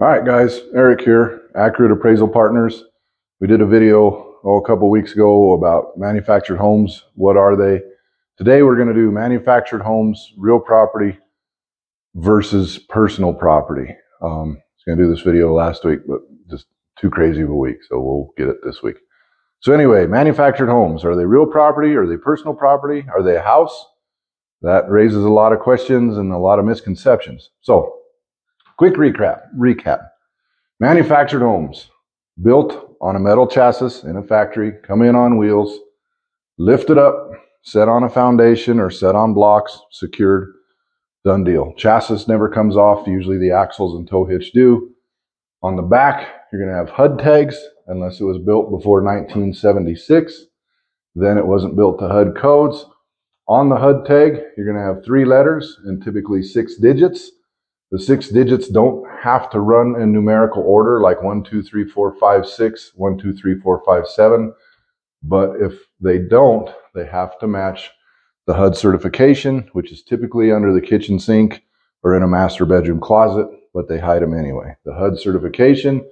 All right, guys, Eric here, Accurate Appraisal Partners. We did a video oh, a couple weeks ago about manufactured homes. What are they? Today we're going to do manufactured homes, real property versus personal property. Um, I was going to do this video last week, but just too crazy of a week, so we'll get it this week. So anyway, manufactured homes, are they real property? Are they personal property? Are they a house? That raises a lot of questions and a lot of misconceptions. So Quick recap. Recap. Manufactured homes built on a metal chassis in a factory, come in on wheels, lifted up, set on a foundation or set on blocks, secured, done deal. Chassis never comes off. Usually the axles and tow hitch do. On the back, you're going to have HUD tags unless it was built before 1976. Then it wasn't built to HUD codes. On the HUD tag, you're going to have three letters and typically six digits. The six digits don't have to run in numerical order like one, two, three, four, five, six, one, two, three, four, five, seven. But if they don't, they have to match the HUD certification, which is typically under the kitchen sink or in a master bedroom closet, but they hide them anyway. The HUD certification,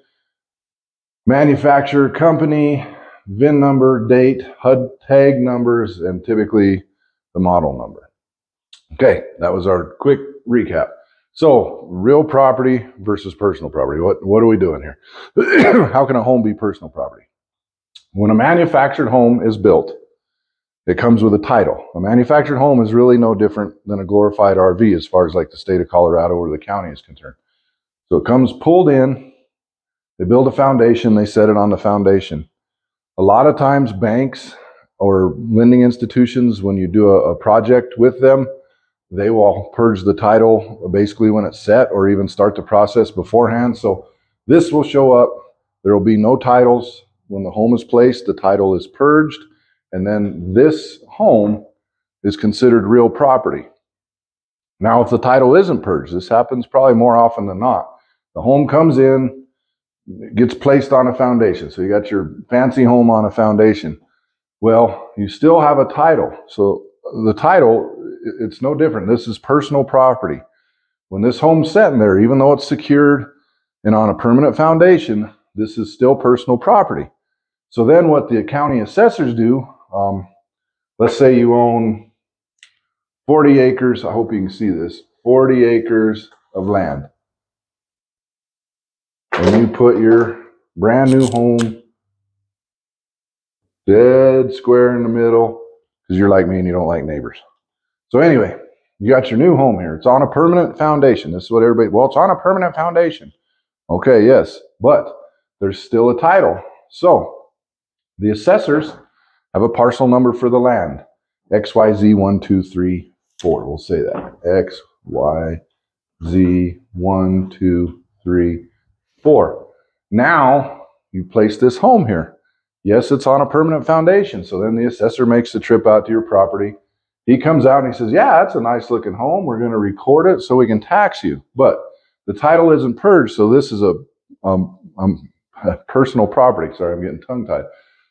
manufacturer, company, VIN number, date, HUD tag numbers, and typically the model number. Okay, that was our quick recap. So, real property versus personal property. What, what are we doing here? How can a home be personal property? When a manufactured home is built, it comes with a title. A manufactured home is really no different than a glorified RV as far as like the state of Colorado or the county is concerned. So it comes pulled in, they build a foundation, they set it on the foundation. A lot of times banks or lending institutions, when you do a, a project with them, they will purge the title basically when it's set or even start the process beforehand. So this will show up. There will be no titles. When the home is placed, the title is purged. And then this home is considered real property. Now, if the title isn't purged, this happens probably more often than not. The home comes in, gets placed on a foundation. So you got your fancy home on a foundation. Well, you still have a title. So the title it's no different. This is personal property. When this home's sitting there, even though it's secured and on a permanent foundation, this is still personal property. So then what the county assessors do, um, let's say you own 40 acres, I hope you can see this, 40 acres of land. And you put your brand new home dead square in the middle because you're like me and you don't like neighbors. So anyway, you got your new home here. It's on a permanent foundation. This is what everybody, well, it's on a permanent foundation. Okay, yes, but there's still a title. So the assessors have a parcel number for the land. XYZ1234. We'll say that. XYZ1234. Now you place this home here. Yes, it's on a permanent foundation. So then the assessor makes the trip out to your property he comes out and he says, Yeah, that's a nice looking home. We're going to record it so we can tax you. But the title isn't purged, so this is a, um, um, personal property. Sorry, I'm getting tongue tied.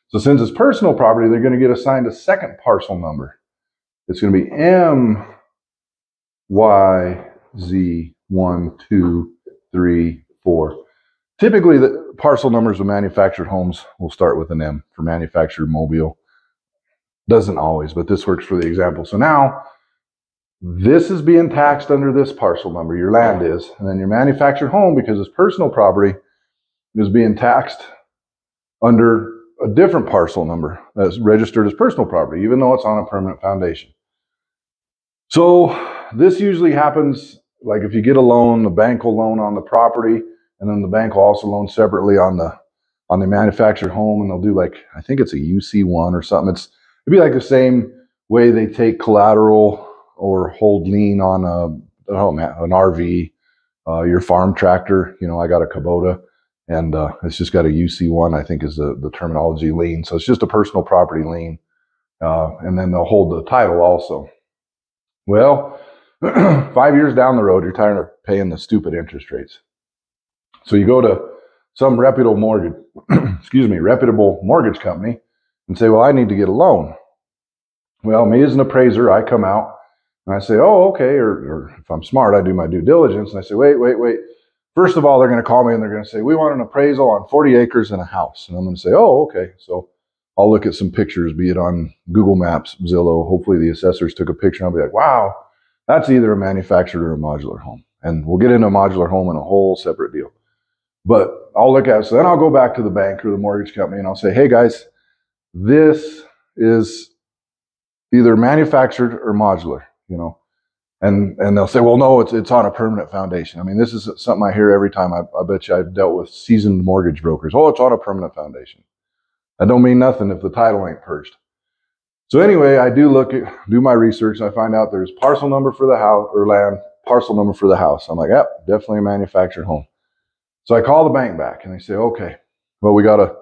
So since it's personal property, they're going to get assigned a second parcel number. It's going to be M Y Z one two three four. Typically, the parcel numbers of manufactured homes will start with an M for manufactured mobile. Doesn't always, but this works for the example. So now this is being taxed under this parcel number, your land is, and then your manufactured home, because it's personal property, is being taxed under a different parcel number that's registered as personal property, even though it's on a permanent foundation. So this usually happens like if you get a loan, the bank will loan on the property, and then the bank will also loan separately on the on the manufactured home, and they'll do like I think it's a UC one or something. It's It'd be like the same way they take collateral or hold lien on a oh man, an RV, uh, your farm tractor. You know, I got a Kubota, and uh, it's just got a UC one. I think is the the terminology lien. So it's just a personal property lien, uh, and then they'll hold the title also. Well, five years down the road, you're tired of paying the stupid interest rates. So you go to some reputable mortgage, excuse me, reputable mortgage company and say, well, I need to get a loan. Well, me as an appraiser, I come out and I say, oh, okay. Or, or if I'm smart, I do my due diligence and I say, wait, wait, wait. First of all, they're going to call me and they're going to say, We want an appraisal on 40 acres and a house. And I'm going to say, Oh, okay. So I'll look at some pictures, be it on Google Maps, Zillow. Hopefully, the assessors took a picture. And I'll be like, Wow, that's either a manufactured or a modular home. And we'll get into a modular home in a whole separate deal. But I'll look at it. So then I'll go back to the bank or the mortgage company and I'll say, Hey guys, this is either manufactured or modular, you know. And and they'll say, well, no, it's it's on a permanent foundation. I mean, this is something I hear every time. I, I bet you I've dealt with seasoned mortgage brokers. Oh, it's on a permanent foundation. That don't mean nothing if the title ain't purged. So anyway, I do look at do my research and I find out there's parcel number for the house or land, parcel number for the house. I'm like, yep, definitely a manufactured home. So I call the bank back and they say, okay, well, we gotta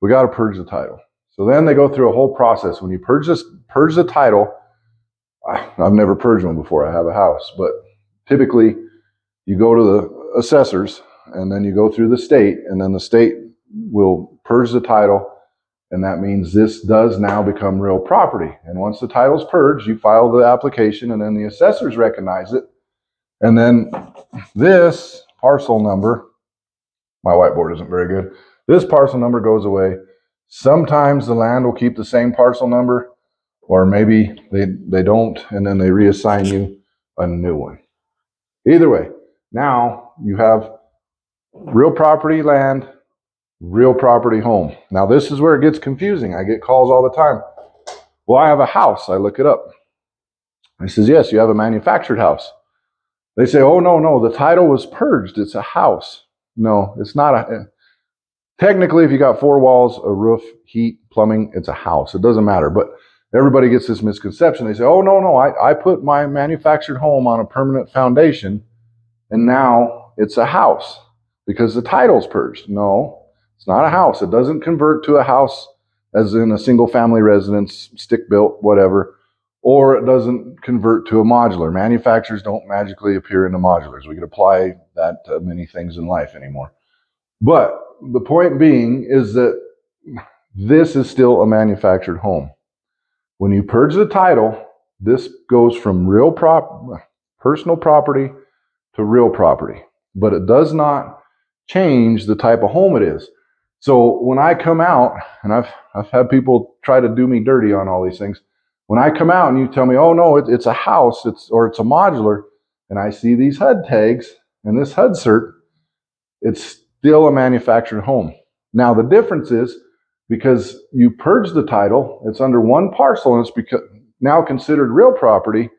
we gotta purge the title. So then they go through a whole process. When you purge this, purge the title. I've never purged one before. I have a house, but typically you go to the assessors and then you go through the state, and then the state will purge the title, and that means this does now become real property. And once the title's purged, you file the application, and then the assessors recognize it, and then this parcel number. My whiteboard isn't very good. This parcel number goes away Sometimes the land will keep the same parcel number, or maybe they, they don't, and then they reassign you a new one. Either way, now you have real property land, real property home. Now, this is where it gets confusing. I get calls all the time. Well, I have a house. I look it up. I says, yes, you have a manufactured house. They say, oh, no, no, the title was purged. It's a house. No, it's not a, Technically, if you got four walls, a roof, heat, plumbing, it's a house. It doesn't matter. But everybody gets this misconception. They say, oh, no, no, I, I put my manufactured home on a permanent foundation and now it's a house because the title's purged. No, it's not a house. It doesn't convert to a house as in a single family residence, stick built, whatever, or it doesn't convert to a modular. Manufacturers don't magically appear into modulars. We could apply that to many things in life anymore. But the point being is that this is still a manufactured home. When you purge the title, this goes from real prop, personal property to real property, but it does not change the type of home it is. So when I come out, and I've I've had people try to do me dirty on all these things. When I come out and you tell me, "Oh no, it, it's a house," it's or it's a modular, and I see these HUD tags and this HUD cert, it's still a manufactured home. Now, the difference is because you purge the title, it's under one parcel and it's beca- now considered real property.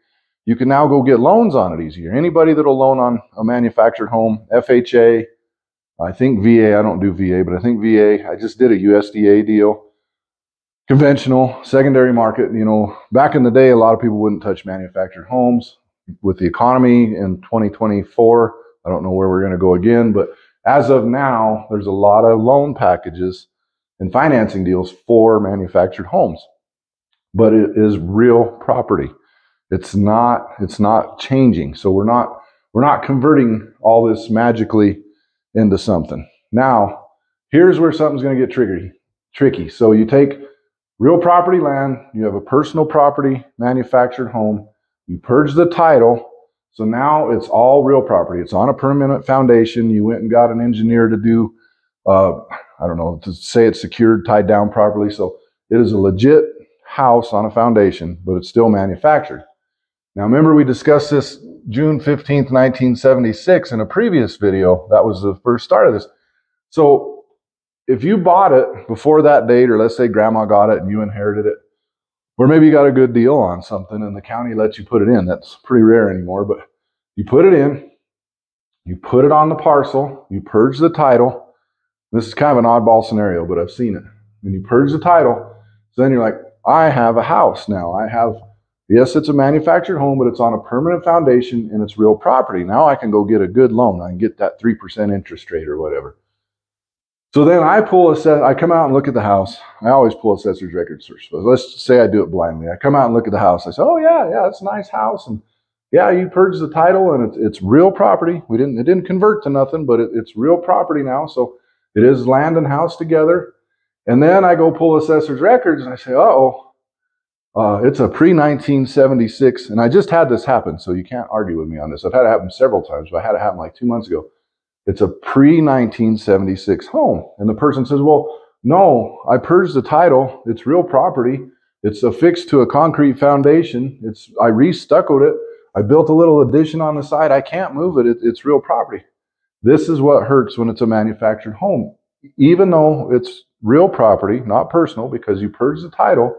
You can now go get loans on it easier. Anybody that'll loan on a manufactured home, FHA, I think VA, I don't do VA, but I think VA, I just did a USDA deal. Conventional, secondary market, you know, back in the day, a lot of people wouldn't touch manufactured homes. With the economy in 2024, I don't know where we're going to go again, but as of now, there's a lot of loan packages and financing deals for manufactured homes, but it is real property. It's not, it's not changing. So we're not, we're not converting all this magically into something. Now, here's where something's going to get tricky. Tricky. So you take real property land, you have a personal property manufactured home, you purge the title, so now it's all real property. It's on a permanent foundation. You went and got an engineer to do, uh, I don't know, to say it's secured, tied down properly. So it is a legit house on a foundation, but it's still manufactured. Now remember we discussed this June 15th, 1976 in a previous video. That was the first start of this. So if you bought it before that date, or let's say grandma got it and you inherited it, or maybe you got a good deal on something and the county lets you put it in. That's pretty rare anymore, but you put it in, you put it on the parcel, you purge the title. This is kind of an oddball scenario, but I've seen it. And you purge the title, so then you're like, I have a house now. I have, yes, it's a manufactured home, but it's on a permanent foundation and it's real property. Now I can go get a good loan. I can get that 3% interest rate or whatever. So then I pull a I come out and look at the house. I always pull assessor's record search. So let's say I do it blindly. I come out and look at the house. I say, oh yeah, yeah, it's a nice house, and yeah, you purged the title, and it's, it's real property. We didn't it didn't convert to nothing, but it, it's real property now. So it is land and house together. And then I go pull assessor's records, and I say, oh, uh, it's a pre 1976, and I just had this happen, so you can't argue with me on this. I've had it happen several times, but I had it happen like two months ago. It's a pre 1976 home. And the person says, Well, no, I purged the title. It's real property. It's affixed to a concrete foundation. It's I re-stuccoed it. I built a little addition on the side. I can't move it. it. It's real property. This is what hurts when it's a manufactured home. Even though it's real property, not personal, because you purged the title,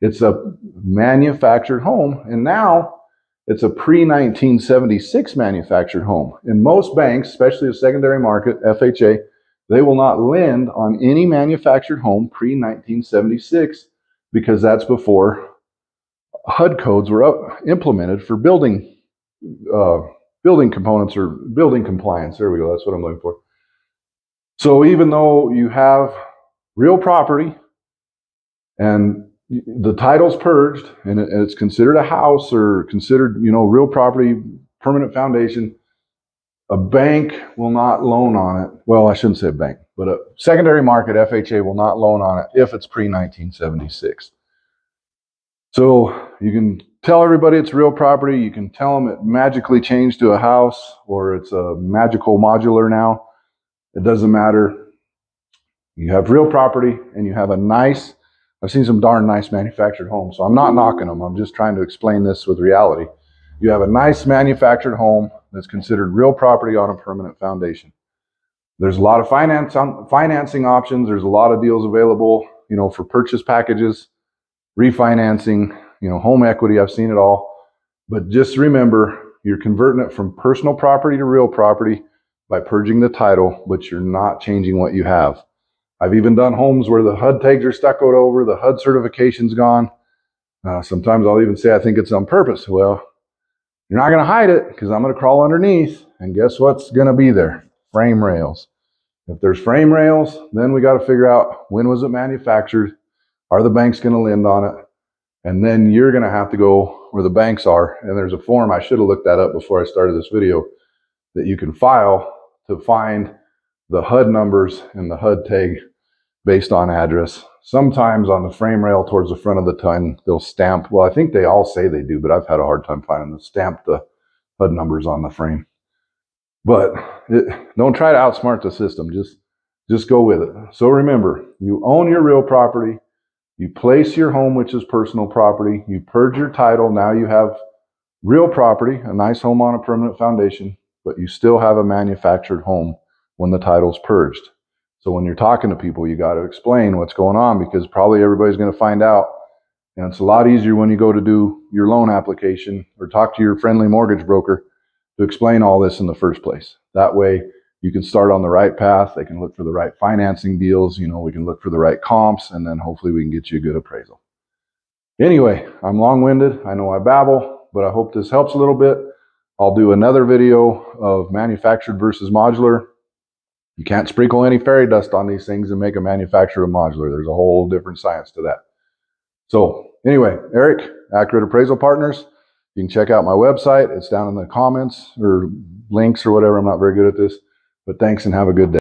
it's a manufactured home. And now it's a pre 1976 manufactured home. In most banks, especially the secondary market, FHA, they will not lend on any manufactured home pre 1976 because that's before HUD codes were up, implemented for building uh, building components or building compliance. There we go. That's what I'm looking for. So even though you have real property and the title's purged and it's considered a house or considered, you know, real property, permanent foundation, a bank will not loan on it. Well, I shouldn't say a bank, but a secondary market FHA will not loan on it if it's pre 1976. So you can tell everybody it's real property. You can tell them it magically changed to a house or it's a magical modular now. It doesn't matter. You have real property and you have a nice, I've seen some darn nice manufactured homes. So I'm not knocking them. I'm just trying to explain this with reality. You have a nice manufactured home that's considered real property on a permanent foundation. There's a lot of finance on, financing options. There's a lot of deals available, you know, for purchase packages, refinancing, you know, home equity. I've seen it all. But just remember, you're converting it from personal property to real property by purging the title, but you're not changing what you have. I've even done homes where the HUD tags are stuccoed over, the HUD certification's gone. Uh, sometimes I'll even say I think it's on purpose. Well, you're not going to hide it because I'm going to crawl underneath. And guess what's going to be there? Frame rails. If there's frame rails, then we got to figure out when was it manufactured? Are the banks going to lend on it? And then you're going to have to go where the banks are. And there's a form, I should have looked that up before I started this video, that you can file to find the HUD numbers and the HUD tag based on address. Sometimes on the frame rail towards the front of the ton, they'll stamp. Well, I think they all say they do, but I've had a hard time finding them. Stamp the HUD numbers on the frame. But it, don't try to outsmart the system. Just just go with it. So remember, you own your real property. You place your home, which is personal property. You purge your title. Now you have real property, a nice home on a permanent foundation, but you still have a manufactured home when the title's purged. So when you're talking to people, you got to explain what's going on because probably everybody's going to find out. And it's a lot easier when you go to do your loan application or talk to your friendly mortgage broker to explain all this in the first place. That way you can start on the right path. They can look for the right financing deals. You know, we can look for the right comps and then hopefully we can get you a good appraisal. Anyway, I'm long winded. I know I babble, but I hope this helps a little bit. I'll do another video of manufactured versus modular you can't sprinkle any fairy dust on these things and make a manufacturer modular. There's a whole different science to that. So anyway, Eric, Accurate Appraisal Partners. You can check out my website. It's down in the comments or links or whatever. I'm not very good at this. But thanks and have a good day.